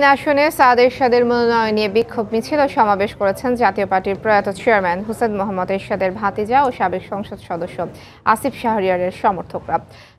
তিন আসনে সাদ এরশাদের মনোনয়ন নিয়ে বিক্ষোভ মিছিল ও সমাবেশ করেছেন জাতীয় পার্টির প্রয়াত চেয়ারম্যান হুসেন মোহাম্মদ এরশাদের ভাতিজা ও সাবেক সংসদ সদস্য আসিফ শাহরিয়ারের সমর্থকরা।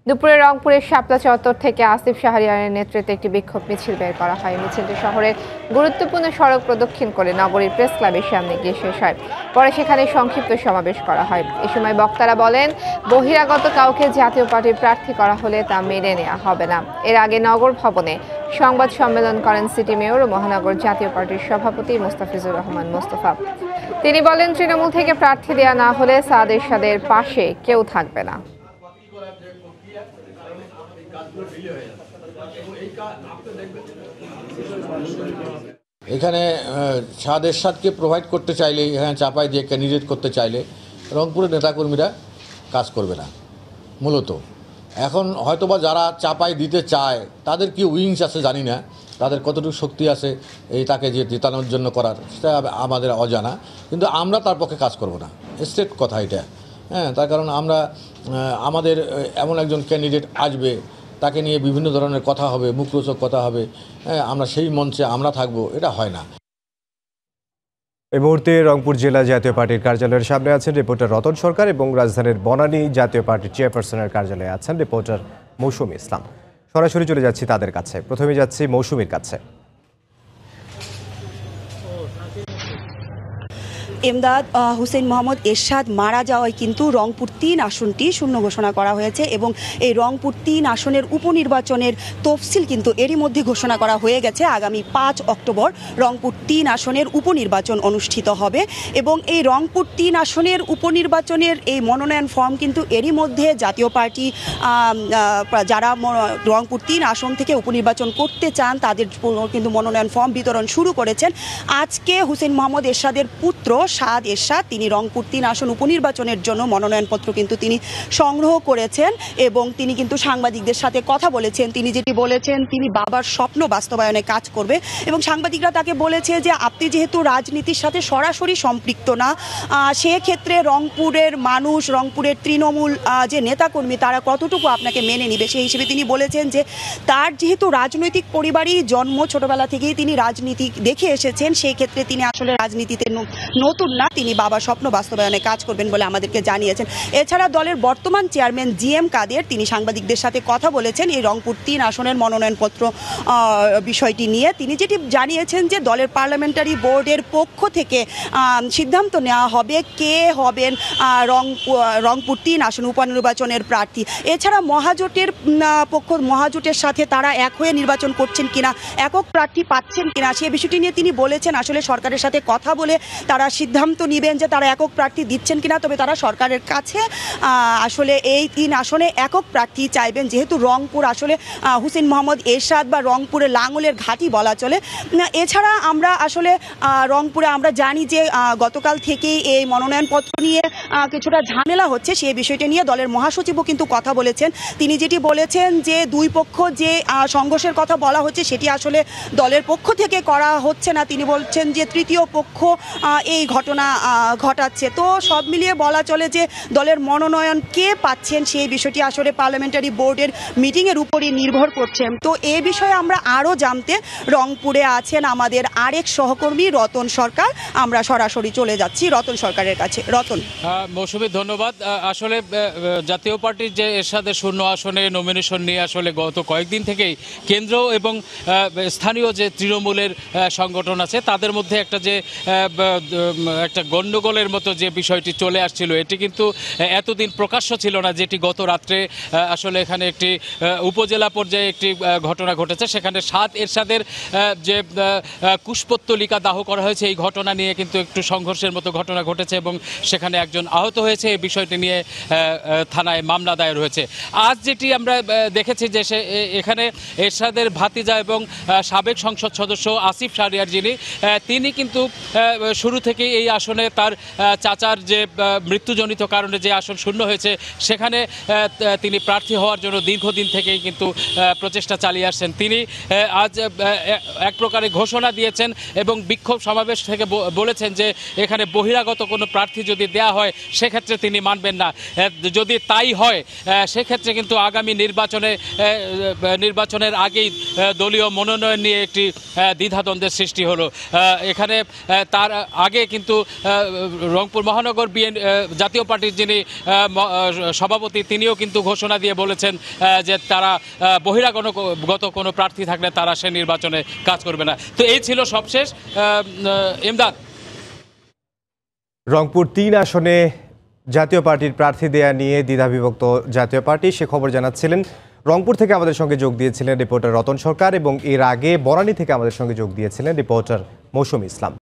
দুপুরে রংপুরের শাপলা চত্বর থেকে আসিফ শাহরিয়ারের নেতৃত্বে একটি বিক্ষোভ মিছিল বের করা হয়। মিছিলটি শহরের গুরুত্বপূর্ণ সড়ক প্রদক্ষিণ করে নগরীর প্রেস ক্লাবের সামনে গিয়ে শেষ হয়। পরে সেখানে সংক্ষিপ্ত সমাবেশ করা হয়। এ সময় বক্তারা বলেন, বহিরাগত কাউকে জাতীয় পার্টির প্রার্থী করা হলে তা মেনে নেওয়া হবে না। এর আগে নগর ভবনে সংবাদ সম্মেলন করেন সিটি মেয়র ও মহানগর জাতীয় পার্টির সভাপতি মোস্তাফিজুর রহমান মোস্তফা। তিনি বলেন, তৃণমূল থেকে প্রার্থী দেওয়া না হলে সাদ এরশাদের পাশে কেউ থাকবে না। এখানে স্বাদ এরশাদকে প্রোভাইড করতে চাইলে, এখানে চাপাই দিয়ে ক্যান্ডিডেট করতে চাইলে রংপুরের নেতাকর্মীরা কাজ করবে না, মূলত। এখন হয়তোবা যারা চাপাই দিতে চায়, তাদের কি উইংস আছে জানি না, তাদের কতটুকু শক্তি আছে, এই তাকে যে জেতানোর জন্য করার, সেটা আমাদের অজানা, কিন্তু আমরা তার পক্ষে কাজ করব না। স্ট্রেট কথা এটা। হ্যাঁ তার কারণ আমরা আমাদের এমন একজন ক্যান্ডিডেট আসবে তাকে নিয়ে বিভিন্ন ধরনের কথা হবে, মুখরোচক কথা হবে হ্যাঁ আমরা সেই মঞ্চে আমরা থাকব, এটা হয় না। এই মুহূর্তে রংপুর জেলা জাতীয় পার্টির কার্যালয়ের সামনে আছেন রিপোর্টার রতন সরকার এবং রাজধানীর বনানী জাতীয় পার্টির চেয়ারপারসনের কার্যালয়ে আছেন রিপোর্টার মৌসুমী ইসলাম। সরাসরি চলে যাচ্ছি তাদের কাছে। প্রথমে যাচ্ছি মৌসুমীর কাছে। এমদাদ হুসেন মোহাম্মদ এরশাদ মারা যাওয়ায় কিন্তু রংপুর তিন আসনটি শূন্য ঘোষণা করা হয়েছে এবং এই রংপুর তিন আসনের উপনির্বাচনের তফসিল কিন্তু এরই মধ্যে ঘোষণা করা হয়ে গেছে। আগামী পাঁচ অক্টোবর রংপুর তিন আসনের উপনির্বাচন অনুষ্ঠিত হবে এবং এই রংপুর তিন আসনের উপনির্বাচনের এই মনোনয়ন ফর্ম কিন্তু এরই মধ্যে জাতীয় পার্টি যারা রংপুর তিন আসন থেকে উপনির্বাচন করতে চান তাদের কিন্তু মনোনয়ন ফর্ম বিতরণ শুরু করেছেন। আজকে হুসেন মোহাম্মদ এরশাদের পুত্র সাদ এরশাদ। তিনি রংপুর তিন আসন উপনির্বাচনের জন্য মনোনয়নপত্র কিন্তু তিনি সংগ্রহ করেছেন এবং তিনি কিন্তু সাংবাদিকদের সাথে কথা বলেছেন। তিনি যেটি বলেছেন, তিনি বাবার স্বপ্ন বাস্তবায়নে কাজ করবে এবং সাংবাদিকরা তাকে বলেছে যে, আপনি যেহেতু রাজনীতির সাথে সরাসরি সম্পৃক্ত না সেক্ষেত্রে রংপুরের মানুষ, রংপুরের তৃণমূল যে নেতাকর্মী, তারা কতটুকু আপনাকে মেনে নিবে? সেই হিসেবে তিনি বলেছেন যে, তার যেহেতু রাজনৈতিক পরিবারই জন্ম ছোটবেলা থেকেই তিনি রাজনীতি দেখে এসেছেন সেই ক্ষেত্রে তিনি আসলে রাজনীতিতে নতুন না, তিনি বাবা স্বপ্ন বাস্তবায়নে কাজ করবেন বলে আমাদেরকে জানিয়েছেন। এছাড়া দলের বর্তমান চেয়ারম্যান জি এম কাদের, তিনি সাংবাদিকদের সাথে কথা বলেছেন এই রংপুর তিন আসনের মনোনয়নপত্র বিষয়টি নিয়ে। তিনি যেটি জানিয়েছেন যে দলের পার্লামেন্টারি বোর্ডের পক্ষ থেকে সিদ্ধান্ত নেওয়া হবে কে হবেন রং রংপুর তিন আসন উপনির্বাচনের প্রার্থী। এছাড়া মহাজোটের পক্ষ, মহাজোটের সাথে তারা এক হয়ে নির্বাচন করছেন কিনা, একক প্রার্থী পাচ্ছেন কিনা, সে বিষয়টি নিয়ে তিনি বলেছেন। আসলে সরকারের সাথে কথা বলে তারা সিদ্ধান্ত নেবেন যে তারা একক প্রার্থী দিচ্ছেন কিনা, তবে তারা সরকারের কাছে আসলে এই তিন আসনে একক প্রার্থী চাইবেন। যেহেতু রংপুর আসলে হুসেন মোহাম্মদ এরশাদ বা রংপুরে লাঙ্গলের ঘাঁটি বলা চলে। এছাড়া আমরা আসলে রংপুরে আমরা জানি যে গতকাল থেকেই এই মনোনয়নপত্র নিয়ে কিছুটা ঝামেলা হচ্ছে। সেই বিষয়টি নিয়ে দলের মহাসচিবও কিন্তু কথা বলেছেন। তিনি যেটি বলেছেন যে, দুই পক্ষ যে সংঘর্ষের কথা বলা হচ্ছে, সেটি আসলে দলের পক্ষ থেকে করা হচ্ছে না। তিনি বলছেন যে, তৃতীয় পক্ষ এই ঘটনা আহ, ঘটাচ্ছে। তো সব মিলিয়ে বলা চলে যে দলের মনোনয়ন কে পাচ্ছেন সেই বিষয়টি আসলে পার্লামেন্টারি বোর্ডের মিটিংয়ের উপরই নির্ভর করছে। তো এ বিষয়ে আমরা আরও জানতে রংপুরে আছেন আমাদের আরেক সহকর্মী রতন সরকার। আমরা সরাসরি চলে যাচ্ছি রতন সরকারের কাছে। রতন। হ্যাঁ, মৌসুমী ধন্যবাদ। আসলে জাতীয় পার্টির যে এরশাদের শূন্য আসনে নমিনেশন নিয়ে আসলে গত কয়েকদিন থেকেই কেন্দ্র এবং স্থানীয় যে তৃণমূলের সংগঠন আছে তাদের মধ্যে একটা যে একটা গণ্ডগোলের মতো যে বিষয়টি চলে আসছিল, এটি কিন্তু এতদিন প্রকাশ্য ছিল না যেটি গত রাত্রে আসলে এখানে একটি উপজেলা পর্যায়ে একটি ঘটনা ঘটেছে। সেখানে সাত এরশাদের যে কুশপত্তলিকা দাহ করা হয়েছে, এই ঘটনা নিয়ে কিন্তু একটু সংঘর্ষের মতো ঘটনা ঘটেছে এবং সেখানে একজন আহত হয়েছে। এই বিষয়টি নিয়ে থানায় মামলা দায়ের হয়েছে। আজ যেটি আমরা দেখেছি যে সে এখানে এরশাদের ভাতিজা এবং সাবেক সংসদ সদস্য আসিফ শাহরিয়ার যিনি তিনি কিন্তু শুরু থেকেই এই আসনে তার চাচার যে মৃত্যুজনিত কারণে যে আসন শূন্য হয়েছে, সেখানে তিনি প্রার্থী হওয়ার জন্য দীর্ঘদিন থেকেই কিন্তু প্রচেষ্টা চালিয়ে আসছেন। তিনি আজ এক প্রকারে ঘোষণা দিয়েছেন এবং বিক্ষোভ সমাবেশ থেকে বলেছেন যে, এখানে বহিরাগত কোনো প্রার্থী যদি দেয়া হয়, সেক্ষেত্রে তিনি মানবেন না। যদি তাই হয় সেক্ষেত্রে কিন্তু আগামী নির্বাচনে নির্বাচনের আগেই দলীয় মনোনয়ন নিয়ে একটি দ্বিধাদ্বন্দ্বের সৃষ্টি হলো। এখানে তার আগে কিন্তু আহ, রংপুর মহানগর বিএন জাতীয় পার্টির যিনি সভাপতি তিনিও কিন্তু ঘোষণা দিয়ে বলেছেন যে তারা আহ, বহিরাগত কোনো প্রার্থী থাকলে তারা সে নির্বাচনে কাজ করবে না। তো এই ছিল সবশেষ ইমদাদ। রংপুর তিন আসনে জাতীয় পার্টির প্রার্থী দেয়া নিয়ে দ্বিধাবিভক্ত জাতীয় পার্টি সে খবর জানাচ্ছিলেন রংপুর থেকে আমাদের সঙ্গে যোগ দিয়েছিলেন রিপোর্টার রতন সরকার এবং এর আগে বনানী থেকে আমাদের সঙ্গে যোগ দিয়েছিলেন রিপোর্টার মৌসুম ইসলাম।